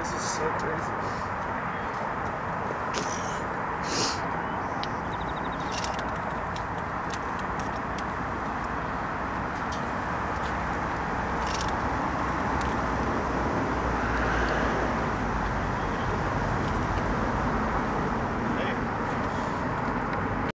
This is so crazy.